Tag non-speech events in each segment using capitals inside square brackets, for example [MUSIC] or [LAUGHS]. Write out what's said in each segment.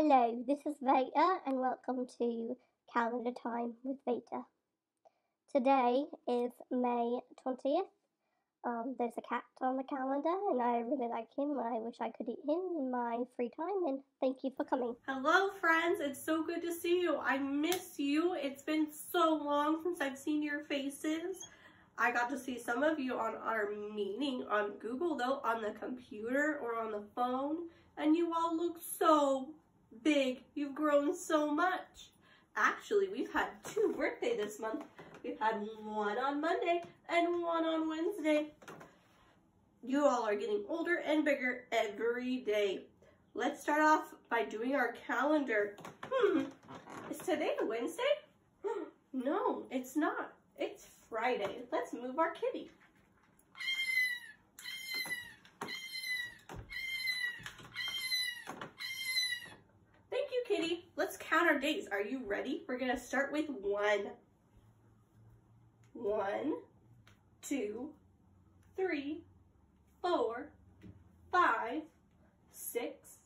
Hello, this is Veta, and welcome to Calendar Time with Veta. Today is May 20th. Um, there's a cat on the calendar, and I really like him. I wish I could eat him in my free time, and thank you for coming. Hello, friends. It's so good to see you. I miss you. It's been so long since I've seen your faces. I got to see some of you on our meeting on Google, though, on the computer or on the phone, and you all look so big. You've grown so much. Actually, we've had two birthday this month. We've had one on Monday and one on Wednesday. You all are getting older and bigger every day. Let's start off by doing our calendar. Hmm, is today Wednesday? [GASPS] No, it's not. It's Friday. Let's move our kitty. Let's count our days. Are you ready? We're going to start with one. One, two, three, four, five, six,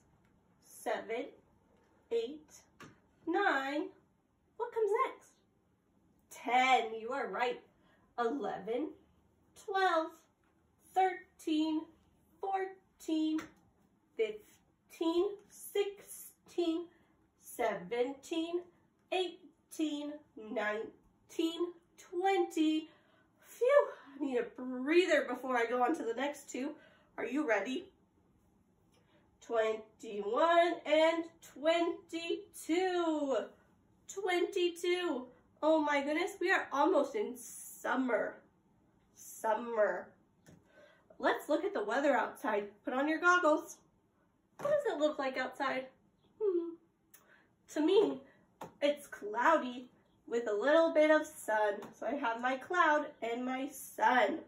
seven, eight, nine. What comes next? Ten. You are right. Eleven, twelve, thirteen, fourteen, fifteen, sixteen. 17, 18, 19, 20. Phew, I need a breather before I go on to the next two. Are you ready? 21 and 22. 22. Oh my goodness, we are almost in summer. Summer. Let's look at the weather outside. Put on your goggles. What does it look like outside? To me, it's cloudy with a little bit of sun. So I have my cloud and my sun.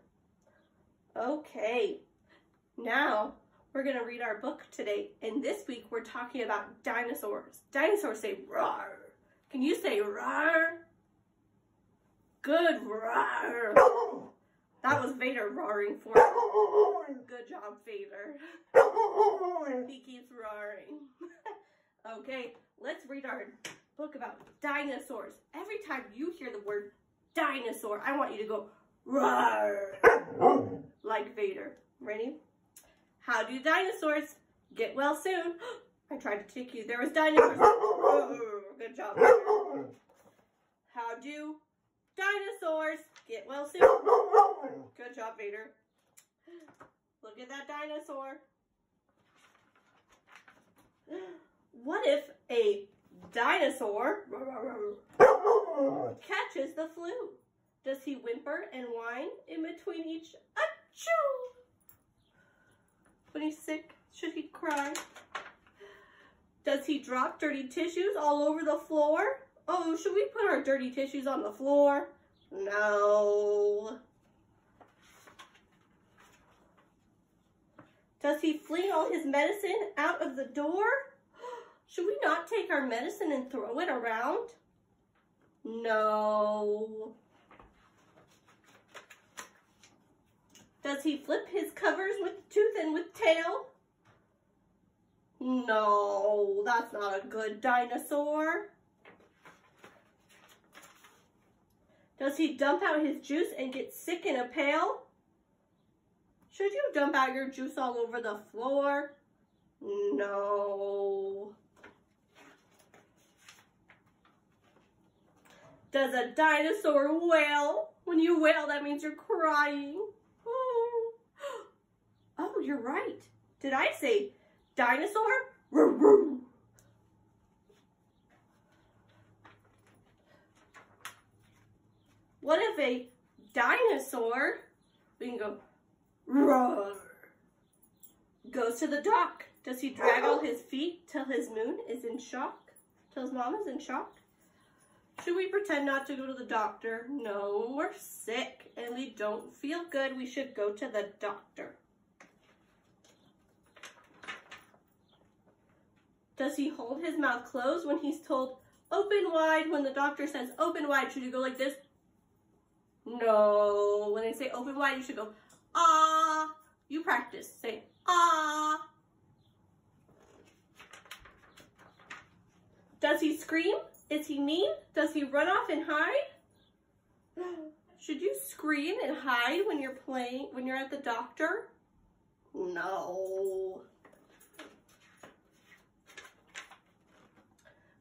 Okay, now we're to read our book today. And this week we're talking about dinosaurs. Dinosaurs say roar. Can you say roar? Good roar. That was Vader roaring for me. Good job, Vader. he keeps roaring. Okay, let's read our book about dinosaurs. Every time you hear the word dinosaur, I want you to go roar [LAUGHS] like Vader. Ready? How do dinosaurs get well soon? [GASPS] I tried to trick you. There was dinosaurs. [LAUGHS] Oh, good job. How do dinosaurs get well soon? [LAUGHS] Good job, Vader. Look at that dinosaur. [GASPS] What if a dinosaur catches the flu? Does he whimper and whine in between each achoo? When he's sick, should he cry? Does he drop dirty tissues all over the floor? Oh, should we put our dirty tissues on the floor? No. Does he fling all his medicine out of the door? Should we not take our medicine and throw it around? No. Does he flip his covers with tooth and with tail? No, that's not a good dinosaur. Does he dump out his juice and get sick in a pail? Should you dump out your juice all over the floor? No. Does a dinosaur wail? When you wail, that means you're crying. Oh, [GASPS] oh you're right. Did I say dinosaur? [LAUGHS] What if a dinosaur, we can go, roar, goes to the dock? Does he drag all his feet till his moon is in shock? Till his mom is in shock? Should we pretend not to go to the doctor? No, we're sick and we don't feel good. We should go to the doctor. Does he hold his mouth closed when he's told open wide? When the doctor says open wide, should you go like this? No. When they say open wide, you should go ah. You practice. Say ah. Does he scream? Is he mean? Does he run off and hide? Should you scream and hide when you're playing, when you're at the doctor? No.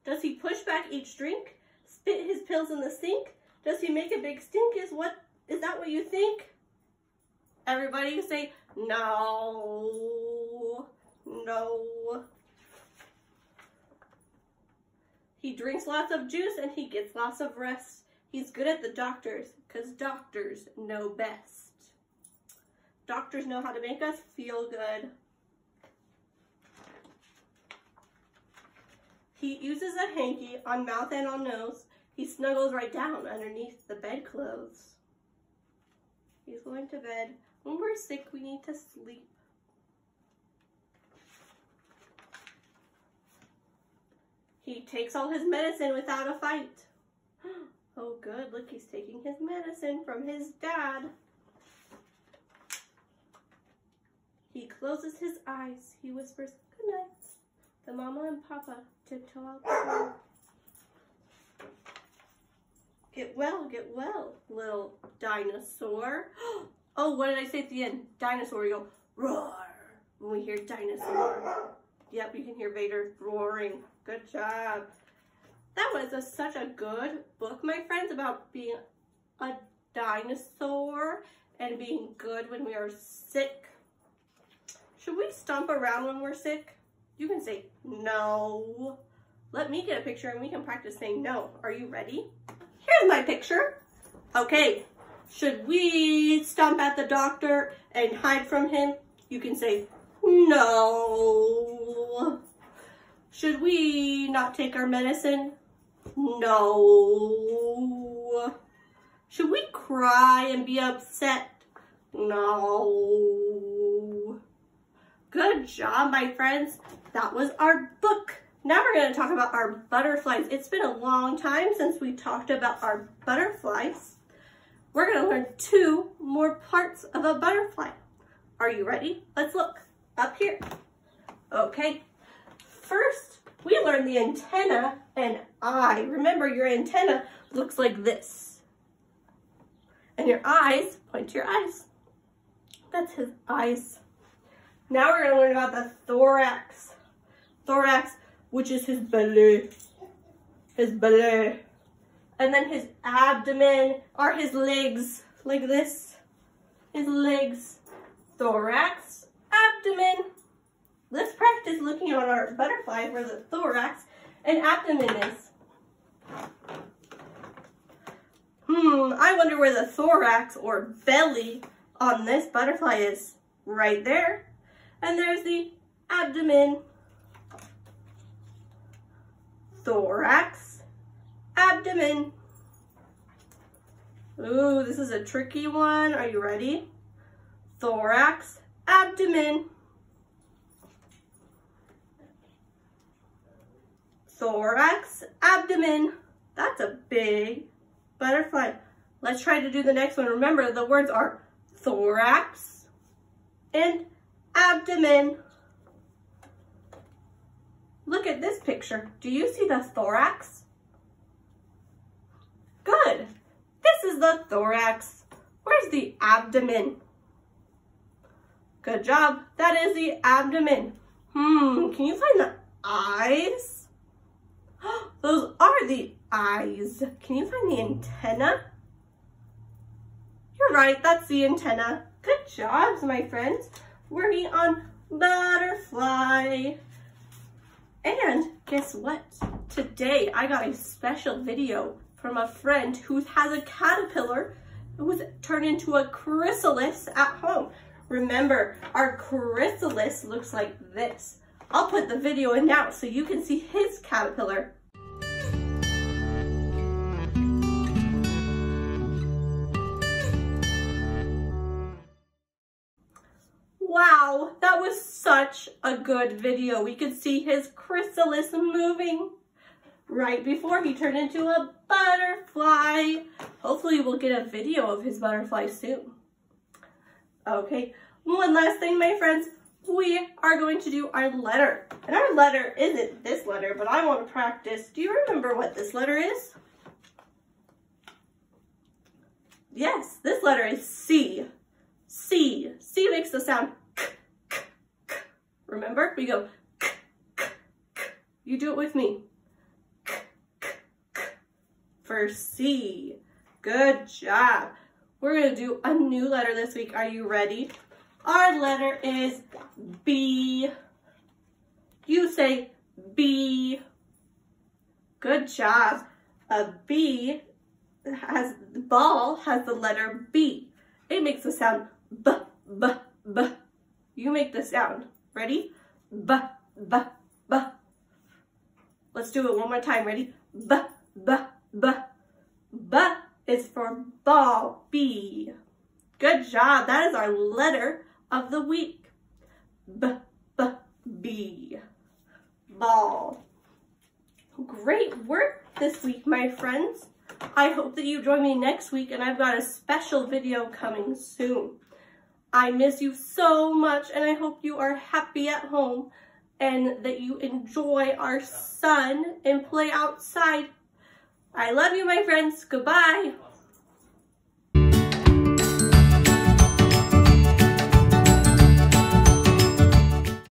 Does he push back each drink? Spit his pills in the sink? Does he make a big stink? Is what is that what you think? Everybody say no. No. He drinks lots of juice and he gets lots of rest. He's good at the doctors because doctors know best. Doctors know how to make us feel good. He uses a hanky on mouth and on nose. He snuggles right down underneath the bedclothes. He's going to bed. When we're sick, we need to sleep. He takes all his medicine without a fight. [GASPS] Oh good, look, he's taking his medicine from his dad. He closes his eyes. He whispers, good night. The mama and papa tiptoe out the door. Get well, get well, little dinosaur. [GASPS] Oh, what did I say at the end? Dinosaur, you go, roar, when we hear dinosaur. Yep, you can hear Vader roaring. Good job. That was a, such a good book, my friends, about being a dinosaur and being good when we are sick. Should we stomp around when we're sick? You can say no. Let me get a picture and we can practice saying no. Are you ready? Here's my picture. Okay, should we stomp at the doctor and hide from him? You can say no. Should we not take our medicine? No. Should we cry and be upset? No. Good job, my friends. That was our book. Now we're going to talk about our butterflies. It's been a long time since we talked about our butterflies. We're going to learn two more parts of a butterfly. Are you ready? Let's look up here. Okay, first we learned the antenna and eye. Remember your antenna looks like this. And your eyes, point to your eyes. That's his eyes. Now we're gonna learn about the thorax. Thorax, which is his belly. His belly. And then his abdomen are his legs, like this. His legs. Thorax, abdomen. Let's practice looking on our butterfly where the thorax and abdomen is. Hmm, I wonder where the thorax or belly on this butterfly is. Right there. And there's the abdomen. Thorax, abdomen. Ooh, this is a tricky one. Are you ready? Thorax, abdomen. Thorax, abdomen. That's a big butterfly. Let's try to do the next one. Remember, the words are thorax and abdomen. Look at this picture. Do you see the thorax? Good. This is the thorax. Where's the abdomen? Good job. That is the abdomen. Hmm, can you find the eyes? Those are the eyes. Can you find the antenna? You're right, that's the antenna. Good jobs, my friends. Working on butterfly. And guess what? Today I got a special video from a friend who has a caterpillar who was turned into a chrysalis at home. Remember, our chrysalis looks like this. I'll put the video in now so you can see his caterpillar. Wow, that was such a good video. We could see his chrysalis moving right before he turned into a butterfly. Hopefully we'll get a video of his butterfly soon. Okay, one last thing, my friends. we are going to do our letter. And our letter isn't this letter, but I want to practice. Do you remember what this letter is? Yes, this letter is C. C. C makes the sound. Remember? We go k, k, k. You do it with me. K, k, k. For C. Good job. We're to do a new letter this week. Are you ready? Our letter is B. You say B. Good job. A B has the ball has the letter B. It makes the sound b b b. You make the sound. Ready? B b b. Let's do it one more time. Ready? B b b. B is for ball. B. Good job. That is our letter of the week. B b b. Ball. Great work this week, my friends. I hope that you join me next week and I've got a special video coming soon. I miss you so much and I hope you are happy at home and that you enjoy our sun and play outside. I love you, my friends. Goodbye.